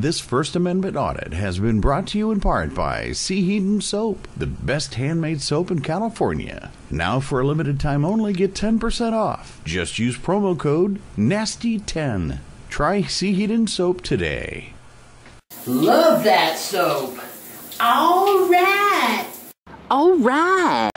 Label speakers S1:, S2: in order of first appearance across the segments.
S1: This First Amendment audit has been brought to you in part by Sea Hedon Soap, the best handmade soap in California. Now, for a limited time only, get 10% off. Just use promo code NASTY10. Try Sea Hedon Soap today.
S2: Love that soap. All right.
S3: All right.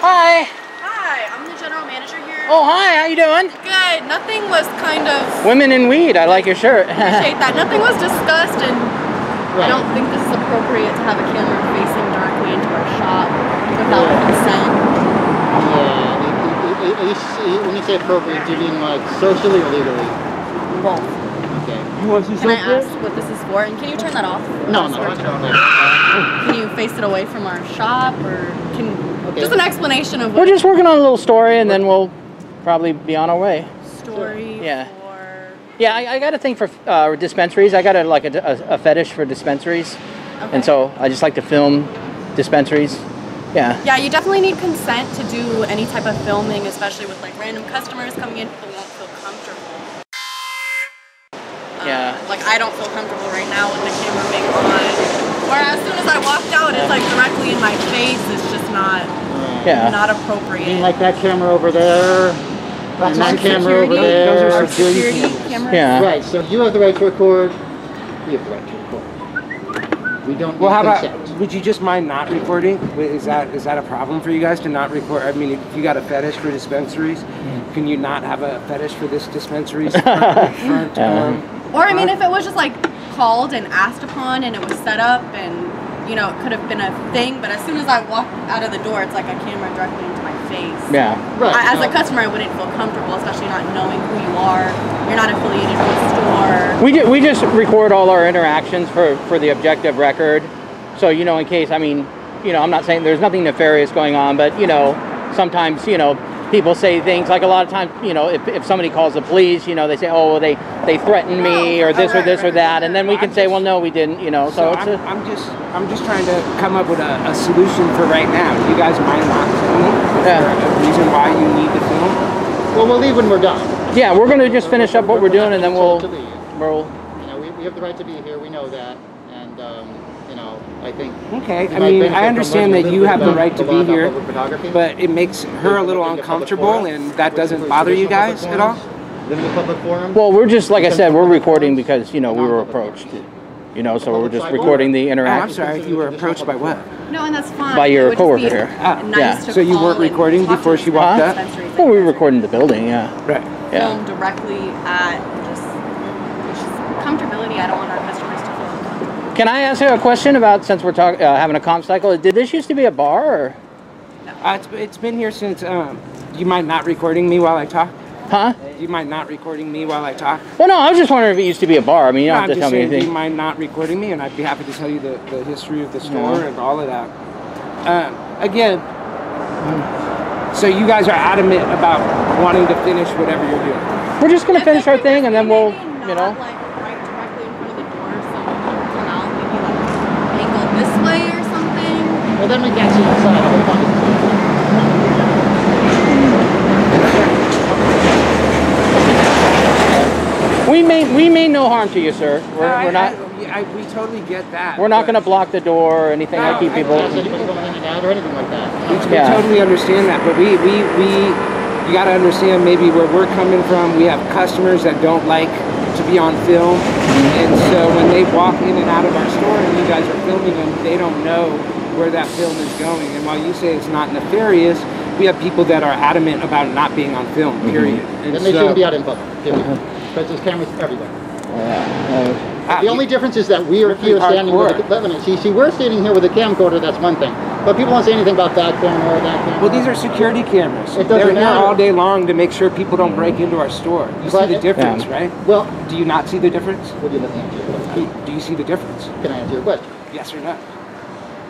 S4: Hi.
S5: Hi, I'm the general manager here.
S4: Oh, hi. How you doing?
S5: Good. Nothing was kind of
S4: Women in weed. I like your shirt.
S5: appreciate that. Nothing was discussed, and I don't think this is appropriate to have a camera facing directly into our shop without consent.
S6: Yeah, it- it- it- when you say appropriate, do you mean like socially or legally?
S5: Both.
S6: Okay.
S5: Can I ask what this is for? And can you turn that off?
S6: No, no,
S5: Sorry.
S6: I don't.
S5: Can you face it away from our shop, or can
S6: Okay.
S5: just an explanation of
S4: We're just working on a little story, and then we'll probably be on our way.
S5: Story
S4: Yeah.
S5: for?
S4: Yeah, I, I got a thing for uh, dispensaries. I got a, like a, a, a fetish for dispensaries,
S5: Okay.
S4: and so I just like to film dispensaries. Yeah.
S5: Yeah, you definitely need consent to do any type of filming, especially with like random customers coming in. People won't feel comfortable. Uh,
S4: Yeah.
S5: Like I don't feel comfortable right now with the camera being on. Whereas as soon as I walked out, it's like directly in my face. It's just not
S4: Yeah.
S5: not
S6: I
S5: appropriate.
S6: mean, like that camera over there, and that
S5: our
S6: camera over there.
S5: Those are our security cameras.
S4: Yeah.
S6: Right. So you have the right to record. We have the right to record. We don't.
S7: Well,
S6: need
S7: how
S6: consent.
S7: about? Would you just mind not recording? Is that is that a problem for you guys to not record? I mean, if you got a fetish for dispensaries, can you not have a fetish for this dispensaries front, front, um,
S5: Or I mean, if it was just like called and asked upon, and it was set up, and you know, it could have been a thing. But as soon as I walk out of the door, it's like a camera directly into my face.
S4: Yeah.
S6: Right.
S5: I, as a customer, I wouldn't feel comfortable, especially not knowing who you are. You're not affiliated with the store.
S4: We, ju- we just record all our interactions for, for the objective record. So, you know, in case, I mean, you know, I'm not saying there's nothing nefarious going on, but, you know, sometimes, you know, people say things like a lot of times, you know, if, if somebody calls the police, you know, they say, oh, well, they, they threatened me or this or
S5: right,
S4: this or
S5: right,
S4: that. And then we can
S7: I'm
S4: say,
S7: just-
S4: well, no, we didn't, you know. So,
S7: So
S4: it's
S7: I'm,
S4: a,
S7: I'm just I'm just trying to come up with a, a solution for right now. Do you guys mind not filming? Is
S4: Yeah.
S7: a reason why you need to film?
S6: Well, we'll leave when we're done.
S4: yeah, we're going to just finish up what we're doing and then we'll,
S6: leave.
S4: we'll,
S6: You know, we, we have the right to be here. We know that, and um, you know, I think.
S7: Okay, I mean, I understand that you have the right to be here, but it makes her a little uncomfortable, and that doesn't bother you guys at all.
S6: forums, Limited public forums.
S4: well, we're just, like I said, we're recording because, you know, we were approached. You know, so we're just recording the
S7: Oh, I'm
S4: interaction.
S7: sorry, you were approached by what?
S5: No, and that's fine.
S4: By your
S5: It would just
S4: coworker here.
S7: Ah,
S5: nice
S4: yeah.
S7: So you weren't recording before she walked up?
S5: dispensaries
S4: Well, we
S5: like
S4: were recording the building, yeah.
S7: Right.
S4: Yeah.
S5: Film directly at just, just comfortability. I don't want our customers to feel uncomfortable.
S4: Can I ask you a question about since we're talking uh, having a comp cycle? Did this used to be a bar or?
S7: Uh, it's, it's been here since. Um, you mind not recording me while I talk?
S4: Huh?
S7: You mind not recording me while I talk?
S4: Well, no, I was just wondering if it used to be a bar. I mean, you don't
S7: I'm
S4: have to
S7: just
S4: tell me
S7: saying, do you mind not recording me? And I'd be happy to tell you the, the history of the store
S4: Yeah.
S7: and all of that. Um, again, so you guys are adamant about wanting to finish whatever you're doing.
S4: We're just gonna finish our thing and then we'll, you know.
S5: not, like right directly in front of the door, so people come out, maybe like angle this way or something.
S6: Well, then we can't see inside. The whole point is-
S4: We may we mean no harm to you, sir. We're,
S7: No, I-
S4: we're not
S7: I, I, we totally get that.
S4: we're not gonna block the door or anything. I keep
S7: I-
S4: people.
S6: Does anybody going in and out or anything like that?
S7: We, we
S4: Yeah.
S7: totally understand that, but we, we, we, you got to understand maybe where we're coming from. We have customers that don't like to be on film, and so when they walk in and out of our store and you guys are filming them, they don't know where that film is going. And while you say it's not nefarious, we have people that are adamant about not being on film. Period. And
S6: Then they
S7: so-
S6: shouldn't be out in public. Because there's cameras everywhere.
S7: Uh,
S6: The only difference is that we are here standing with a,
S7: hardcore.
S6: wait a minute, see, see, we're standing here with a camcorder, that's one thing. But people won't say anything about that camera or that camera.
S7: Well, these are security cameras.
S6: It doesn't
S7: They're here all day long to make sure people don't break into our store. You
S6: But
S7: see the difference,
S4: Yeah.
S7: right?
S6: Well,
S7: Do you not see the difference?
S6: would you let me answer your question?
S7: Do you see the difference?
S6: Can I answer your question?
S7: Yes or no?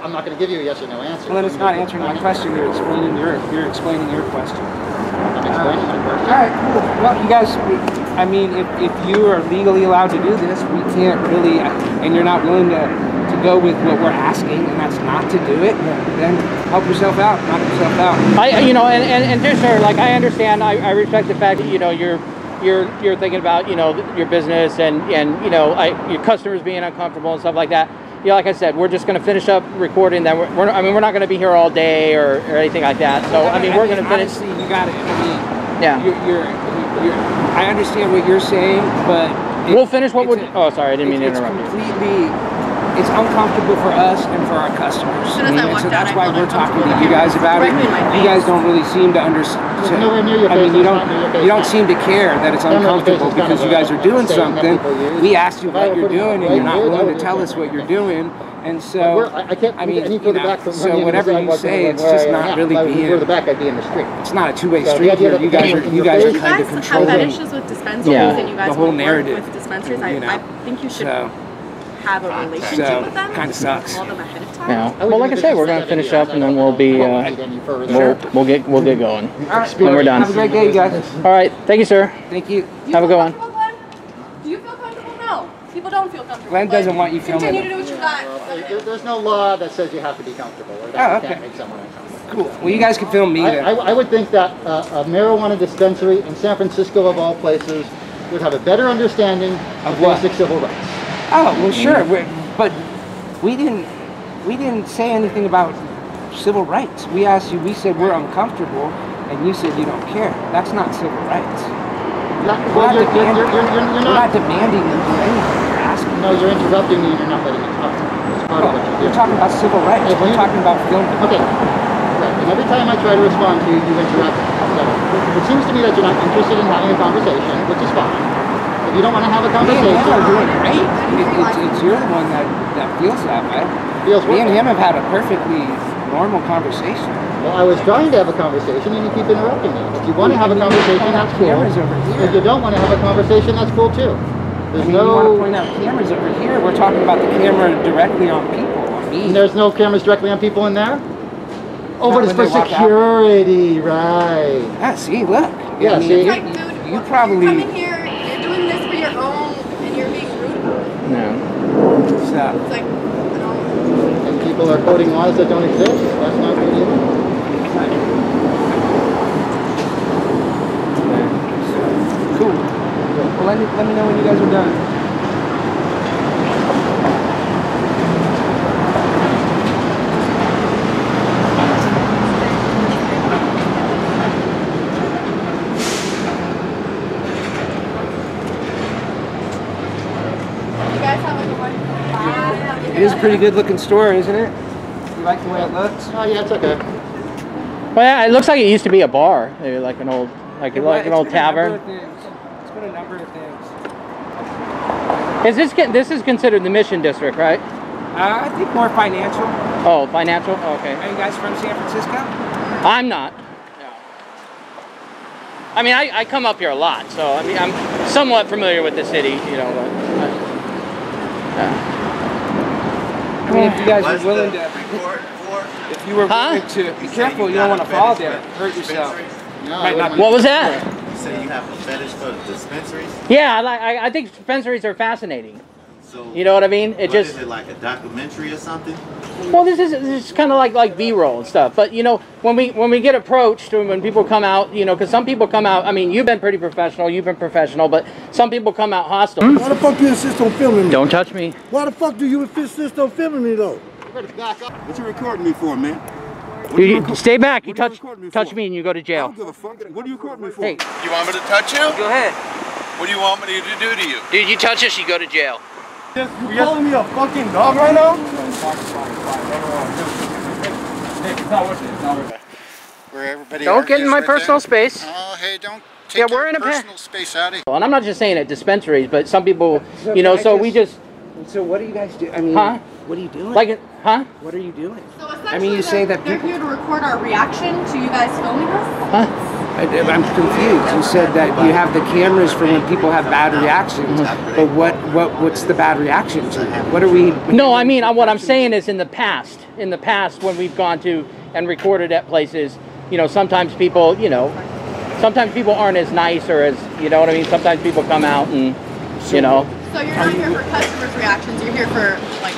S6: I'm not going to give you a yes or no answer.
S7: Well, then it's not answering my question. You're explaining your you're explaining your question.
S6: I'm explaining my question.
S7: right, cool. Well, you guys, we- I mean, if, if you are legally allowed to do this, we can't really, and you're not willing to, to go with what we're asking, and that's not to do it, then help yourself out, knock yourself out.
S4: I, you know, and, and, and just sir, like I understand, I, I respect the fact that you know you're you're you're thinking about you know your business and and you know I, your customers being uncomfortable and stuff like that. You know, like I said, we're just going to finish up recording. Then we're, we're I mean we're not going to be here all day or, or anything like that. So I mean we're going to finish.
S7: Honestly, you got it. I mean,
S4: Yeah.
S7: you're, you're, you're, I understand what you're saying, but
S4: We'll finish what we're.
S7: a-
S4: Oh, sorry, I didn't mean to interrupt you.
S7: it's completely it's uncomfortable for us and for our customers.
S5: As soon as I
S7: And so that's
S5: I
S7: why
S5: felt
S7: we're talking to you guys about it.
S5: Directly in my
S7: You guys don't really seem to understand.
S6: It's nowhere near your
S7: I mean, you don't
S6: not near your
S7: you don't seem to care that it's
S6: Don't know your face
S7: uncomfortable because you guys are doing something. We asked you what you're doing, and you're not
S6: here,
S7: willing to tell us what you're doing. And so
S6: I I can't
S7: I
S6: move
S7: mean,
S6: any
S7: you
S6: further
S7: know,
S6: back from
S7: so
S6: running into the
S7: whatever you
S6: sidewalk
S7: say,
S6: than
S7: it's
S6: where
S7: just
S6: I
S7: not
S6: am.
S7: really
S6: If I was
S7: being-
S6: further back, I'd be in the street.
S7: it's not a two-way
S6: So the
S7: street
S6: idea
S7: here.
S6: that
S7: You
S6: the
S7: guys are
S6: camera
S7: you
S6: in
S7: guys
S6: your
S7: are
S6: face-
S7: kind
S5: you
S7: of
S5: guys have
S7: controlling
S5: fetishes with dispensaries
S4: Yeah.
S5: and you guys
S7: the whole
S5: will work
S7: narrative,
S5: with dispensaries. I,
S7: you know.
S5: I think you should
S7: So
S5: have a relationship
S7: So,
S5: with them.
S7: kinda sucks.
S5: Call them ahead of time.
S4: Yeah.
S6: I would
S4: Well, like I
S6: do
S4: say, we're going to finish up and then we'll be. Uh,
S6: to get any further.
S4: we'll, we'll get we'll get going.
S7: All right,
S4: When we're done.
S7: Have a great day, you guys.
S4: All right. Thank you, sir.
S7: Thank you.
S5: You
S4: Have a good one.
S5: comfortable, Do you feel comfortable? No. People don't feel comfortable.
S7: Glenn doesn't want you
S5: Continue to do what you got.
S6: There- There's no law that says you have to be comfortable or
S7: Oh,
S6: that you
S7: okay.
S6: can't make someone uncomfortable.
S7: Cool. Well, you guys can film me
S6: I,
S7: then.
S6: I, I would think that uh, a marijuana dispensary in San Francisco, of all places, would have a better understanding of,
S7: Of
S6: basic civil rights.
S7: Oh well, sure, we but we didn't we didn't say anything about civil rights. We asked you. We said we're uncomfortable, and you said you don't care. That's not civil rights.
S6: Not,
S7: We're
S6: well, you're, you're, you're, you're, you're,
S7: We're not
S6: not.
S7: demanding you do anything. We're asking.
S6: No, you're interrupting me and you're not letting me talk. It's part of oh, what
S7: Oh,
S6: you're doing.
S7: talking about civil rights.
S6: Will
S7: We're talking about film.
S6: Okay. Right. And every time I try to respond to you, you interrupt. So it seems to me that you're not interested in having a conversation, which is fine. If you don't want to have a
S7: Me and him are doing great. It, it's, it's you're the one that, that feels that way.
S6: feels
S7: Me and him have had a perfectly normal conversation.
S6: Well, I was trying to have a conversation and you keep interrupting me. If you want to have a conversation, that's cool.
S7: cameras over here.
S6: If you don't want to have a conversation, that's cool too.
S7: I
S6: There's
S7: mean, you want to
S6: no,
S7: point out cameras over here. We're talking about the camera directly on people, on me.
S6: and there's no cameras directly on people in there? Oh, but it's for
S7: they out.
S6: security, right.
S7: Yeah, see, look.
S6: Yeah,
S7: I mean,
S6: see?
S7: you-
S5: Like, dude,
S7: you
S5: you're
S7: probably
S5: coming here, you're doing this for your own, and you're being rude about it.
S4: No.
S7: so,
S5: It's like,
S6: And people are quoting laws that don't exist. That's not good either.
S7: cool. Well, let me let me know when you guys are done.
S5: You guys have like a one. Bye.
S7: It is a pretty good looking store, isn't it? You like the way it looks?
S6: Oh, yeah, it's okay.
S4: Well, yeah, it looks like it used to be a bar, maybe like an old like like an old
S7: been a number
S4: tavern.
S7: It's been a number of things.
S4: Is this this is considered the Mission District, right?
S7: Uh, I think more financial.
S4: Oh, financial. Oh, okay.
S7: Are you guys from San Francisco?
S4: I'm not. No. I mean, I, I come up here a lot, so I mean, I'm somewhat familiar with the city, you know. But,
S7: I mean, if you guys
S8: What's
S7: are willing
S8: the
S7: to,
S8: report
S7: if you were
S4: Huh?
S7: willing to, be careful. You,
S8: got
S7: don't want to fall
S8: fetish
S7: there, hurt yourself.
S6: No,
S7: Might
S6: I
S7: not
S6: wouldn't-
S4: what was that?
S8: You say you have a fetish for dispensaries?
S4: Yeah, I, like- I, I think dispensaries are fascinating.
S8: So
S4: You know what I mean? It just
S8: is it like a documentary or something?
S4: well, this is this is kind of like like B-roll and stuff. But you know, when we when we get approached and when people come out, you know, because some people come out. I mean, you've been pretty professional. You've been professional, but some people come out hostile. Mm.
S9: Why the fuck you insist on filming me?
S4: Don't touch me.
S9: Why the fuck do you insist on filming me though?
S6: You better back up.
S10: What you recording me for, man? What
S4: You,
S10: you
S4: you- stay back. You
S10: what you
S4: touch
S10: me
S4: touch me and you go to
S10: I
S4: jail.
S10: don't give a fuck. What are you recording me for?
S4: Hey,
S8: You want me to touch you?
S7: Go ahead.
S8: What do you want me to do to you?
S4: dude, you touch us, you go to jail.
S9: You calling me a fucking dog right now?
S10: Where everybody
S4: Don't get in my
S10: right
S4: personal
S10: there.
S4: space.
S10: Oh, hey, don't
S4: Yeah, we're in a
S10: personal space out of
S4: And I'm not just saying at dispensaries, but some people, you know.
S7: I
S4: So we just
S7: So what do you guys do? I mean,
S4: Huh?
S7: what are you doing?
S4: like, it, huh?
S7: what are you doing?
S5: So
S7: I mean, you say
S5: they're-
S7: that
S5: they're
S7: people-
S5: here to record our reaction to you guys filming us.
S4: Huh?
S7: I, I'm confused. You said that you have the cameras for when people have bad reactions, but what, what, what's the bad reaction to? What are we?
S4: No, I mean, uh, what I'm saying is in the past, in the past when we've gone to and recorded at places, you know, sometimes people, you know, sometimes people aren't as nice or as you know what I mean. Sometimes people come out and you know.
S5: So you're not here for customers' reactions. You're here for like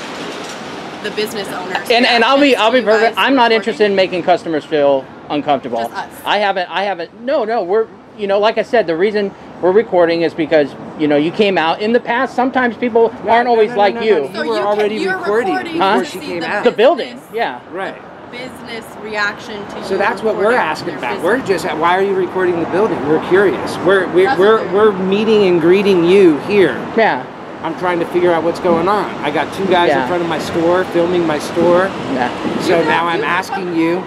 S5: the business owners.
S4: And and I'll be I'll be
S5: reactions to you
S4: perfect. I'm not interested in making customers feel uncomfortable.
S5: Just us.
S4: I haven't I haven't no no we're you know like I said the reason we're recording is because you know you came out in the past. Sometimes people aren't
S7: no,
S4: always
S7: no, no,
S4: like
S7: no,
S4: you.
S7: no. You
S5: So
S7: were
S5: you
S7: already
S5: you're
S7: recording
S5: recording
S4: Huh?
S7: before she came
S5: the
S7: out.
S4: The building, yeah.
S7: Right.
S5: Business reaction to
S7: So
S5: you
S7: that's what we're asking
S5: their
S7: about.
S5: business.
S7: We're just why are you recording the building? We're curious. We're we're we're, we're meeting and greeting you here.
S4: Yeah,
S7: I'm trying to figure out what's going on. I got two guys
S4: Yeah.
S7: in front of my store filming my store.
S4: yeah,
S7: So now I'm asking you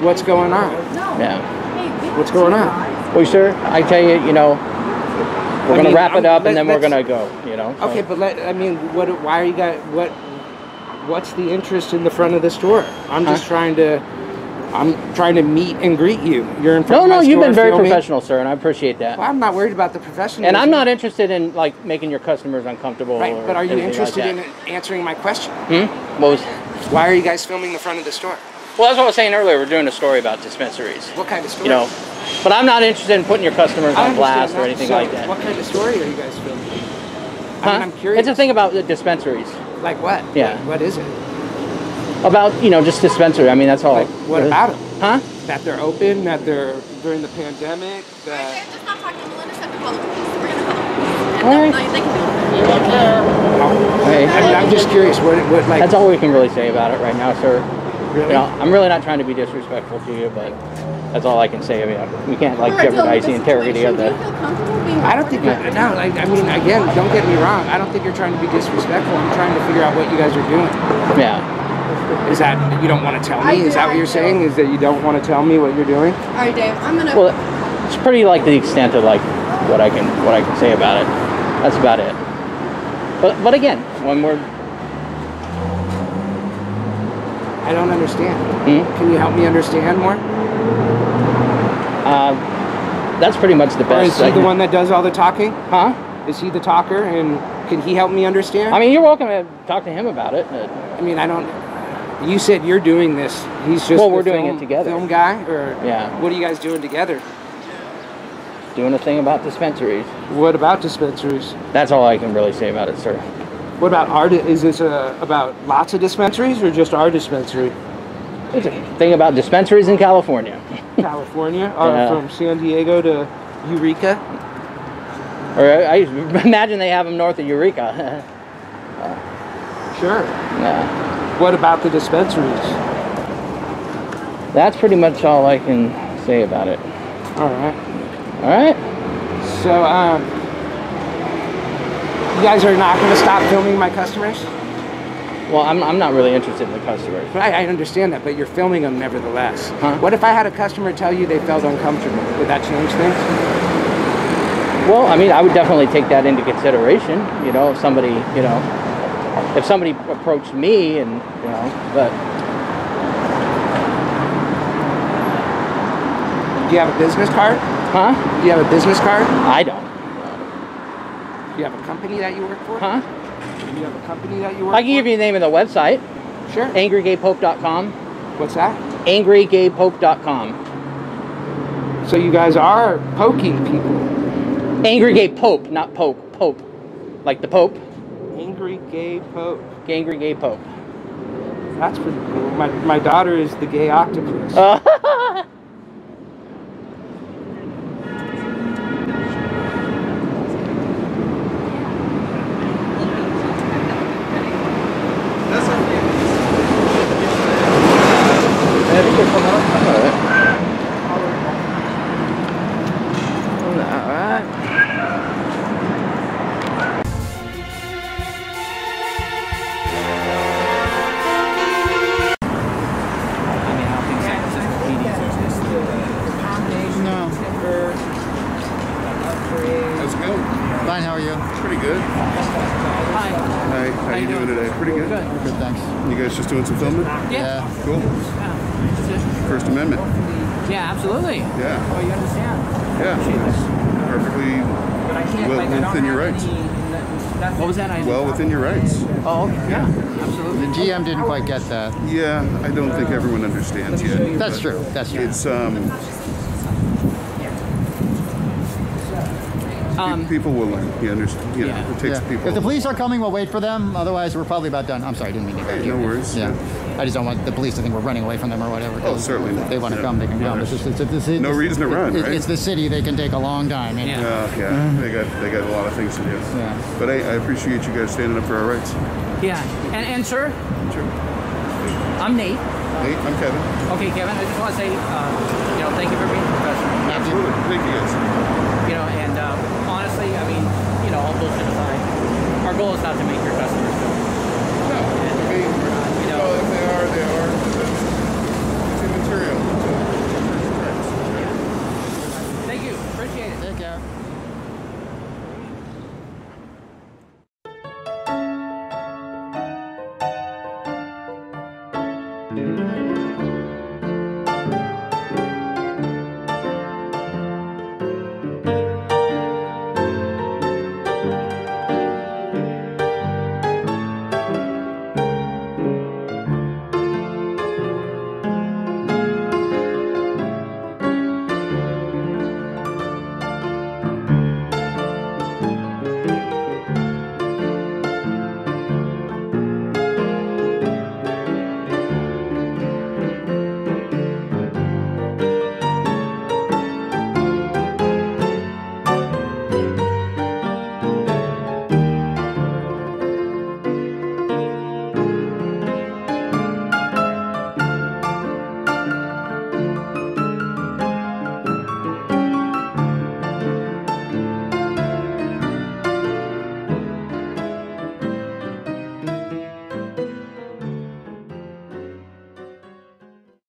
S7: what's going on.
S4: yeah.
S7: What's going on?
S4: Well, sir, I tell you, you know, we're
S7: I
S4: gonna
S7: mean,
S4: wrap it
S7: I'm-
S4: up and then we're gonna go. You know. so.
S7: Okay, but let I mean, what? Why are you guys? What? What's the interest in the front of the store? I'm just
S4: Huh?
S7: trying to. I'm trying to meet and greet you. You're in front
S4: No,
S7: of my
S4: no, no,
S7: you've
S4: been very professional, sir, and I appreciate that.
S7: Well, I'm not worried about the professionalism.
S4: And I'm not interested in like making your customers uncomfortable.
S7: Right,
S4: or
S7: but are you interested
S4: like
S7: in answering my question?
S4: Hmm? What was?
S7: Why are you guys filming the front of the store?
S4: Well, that's what I was saying earlier. We're doing a story about dispensaries.
S7: What kind of story?
S4: You know, but I'm not interested in putting your customers
S7: I
S4: on blast or anything
S7: So,
S4: like that.
S7: What kind of story are you guys filming?
S4: Huh?
S7: I mean, I'm curious.
S4: It's a thing about the dispensaries.
S7: Like what?
S4: Yeah.
S7: What, what is it?
S4: About you know just dispensary. I mean that's all.
S7: Like, what about them?
S4: Huh?
S7: That they're open. That they're during the pandemic.
S5: Alright,
S7: That
S5: just stop talking. Melinda said to call the police. We're gonna call the police. And
S4: Alright.
S5: they, they can do it.
S4: Hey,
S7: I mean, I'm just curious. What? What? Like?
S4: that's all we can really say about it right now, sir.
S7: Really?
S4: You know, I'm really not trying to be disrespectful to you, but that's all I can say. I mean, we can't like
S5: Alright, Dylan,
S4: jeopardize the integrity of
S5: situation,
S4: the.
S5: Do you feel being
S7: I don't think.
S5: recorded?
S7: No, like, I mean, again, don't get me wrong. I don't think you're trying to be disrespectful. I'm trying to figure out what you guys are doing.
S4: Yeah.
S7: Is that you don't want to tell
S5: I
S7: me? Is
S5: do,
S7: that what
S5: I
S7: you're
S5: do.
S7: saying? Is that you don't want to tell me what you're doing?
S5: Alright, Dave, I'm gonna.
S4: Well, it's pretty like the extent of like what I can what I can say about it. That's about it. But but again, when we're
S7: I don't understand.
S4: Hmm?
S7: Can you help me understand more?
S4: uh, that's pretty much the
S7: Or
S4: best.
S7: is
S4: I
S7: he the
S4: can-
S7: one that does all the talking?
S4: Huh?
S7: Is he the talker? And can he help me understand?
S4: I mean, you're welcome to talk to him about it. but-
S7: I mean, I don't. You said you're doing this. He's just.
S4: Well, we're doing
S7: film-
S4: it together.
S7: Film guy, or
S4: Yeah.
S7: What are you guys doing together?
S4: doing a thing about dispensaries.
S7: What about dispensaries?
S4: That's all I can really say about it, sir.
S7: What about art? Is this uh, about lots of dispensaries or just our dispensary?
S4: It's a thing about dispensaries in California.
S7: California, or
S4: Yeah.
S7: from San Diego to Eureka?
S4: Or I, I imagine they have them north of Eureka.
S7: Sure.
S4: yeah.
S7: What about the dispensaries?
S4: That's pretty much all I can say about it.
S7: All right.
S4: All right.
S7: So, um, you guys are not going to stop filming my customers?
S4: Well, I'm, I'm not really interested in the customers.
S7: But I, I understand that, but you're filming them nevertheless.
S4: Huh?
S7: What if I had a customer tell you they felt uncomfortable? Would that change things?
S4: Well, I mean, I would definitely take that into consideration. You know, if somebody, you know, if somebody approached me and, you know, but
S7: Do you have a business card?
S4: huh?
S7: Do you have a business card?
S4: I don't.
S7: Do you have a company that you work for?
S4: Huh?
S7: Do you have a company that you work for?
S4: I can give you the name of the website.
S7: Sure.
S4: AngryGayPope.com.
S7: What's that?
S4: AngryGayPope.com.
S7: So you guys are poking people.
S4: Angry Gay Pope, not Pope. Pope. Like the Pope.
S7: Angry gay pope.
S4: Angry Gay Pope.
S7: That's pretty cool. My, my daughter is the gay octopus.
S4: Uh,
S10: How's doing some filming?
S11: Yeah.
S10: Cool. First Amendment.
S12: Yeah, absolutely.
S10: Yeah.
S12: Oh, you understand?
S10: Yeah. It's perfectly
S12: But I can't,
S10: well
S12: like, I
S10: within your rights.
S12: any- What was that? I
S10: Well within your rights.
S12: Oh, okay. yeah, absolutely.
S11: The GM didn't quite get that.
S10: Yeah, I don't think everyone understands yet.
S11: That's true. That's true.
S10: It's um
S4: Um,
S10: people will learn. You understand? You know,
S4: Yeah.
S10: it takes
S6: Yeah.
S10: people.
S6: If the police are coming, we'll wait for them. Otherwise, we're probably about done. I'm sorry, I didn't mean to.
S10: Hey, no worries.
S6: Yeah. I just don't want the police to think we're running away from them or whatever.
S10: Oh,
S6: 'cause
S10: certainly
S6: If
S10: not.
S6: they want to
S10: Yeah.
S6: come, they can
S10: Yeah,
S6: come. It's
S10: there's
S6: just- it's- it's-
S10: no
S6: it's-
S10: reason to run,
S6: it-
S10: right?
S6: It's the city. They can take a long time. and-
S4: Yeah.
S10: Uh, yeah,
S6: Mm-hmm.
S10: they got they got a lot of things to do.
S6: Yeah.
S10: But I, I appreciate you guys standing up for our rights.
S4: Yeah. And, and sir,
S10: Sure.
S4: I'm Nate.
S10: Hey, I'm Kevin.
S4: Okay, Kevin, I just want to say, uh, you know, thank you for being professional.
S10: Absolutely. Big deals.
S4: You know, and um, honestly, I mean, you know, all bullshit aside, our goal is not to make your customers feel.
S10: No. And, I mean, you know, well, if they are, they are.